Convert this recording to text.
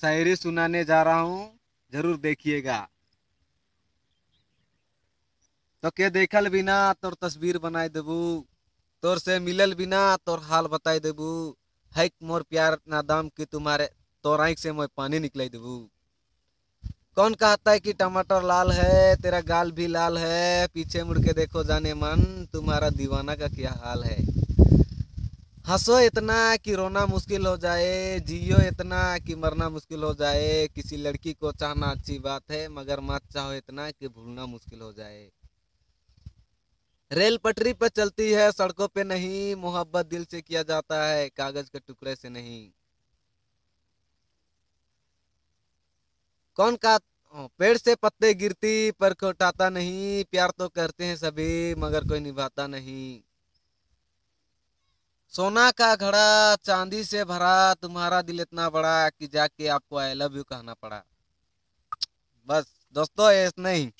शायरी सुनाने जा रहा हूँ, ज़रूर देखिएगा। तो के देखल बिना तोर तस्वीर बनाए देबू, तोर से मिलल बिना तोर हाल बताई देबू है मोर प्यार नादाम की तुम्हारे तोर आँख से मैं पानी निकलाई देबू। कौन कहता है कि टमाटर लाल है, तेरा गाल भी लाल है, पीछे मुड़ के देखो जाने मन, तुम्हारा दीवाना का क्या हाल है। हंसो इतना कि रोना मुश्किल हो जाए, जियो इतना कि मरना मुश्किल हो जाए। किसी लड़की को चाहना अच्छी बात है, मगर मत चाहो इतना कि भूलना मुश्किल हो जाए। रेल पटरी पर चलती है, सड़कों पे नहीं, मोहब्बत दिल से किया जाता है, कागज़ के टुकड़े से नहीं। कौन का पेड़ से पत्ते गिरती, पर कोटाता नहीं। प्यार तो करते हैं सभी, मगर कोई निभाता नहीं। सोना का घड़ा चांदी से भरा, तुम्हारा दिल इतना बड़ा कि जाके आपको आई लव यू कहना पड़ा। बस, दोस्तों, ऐसा ही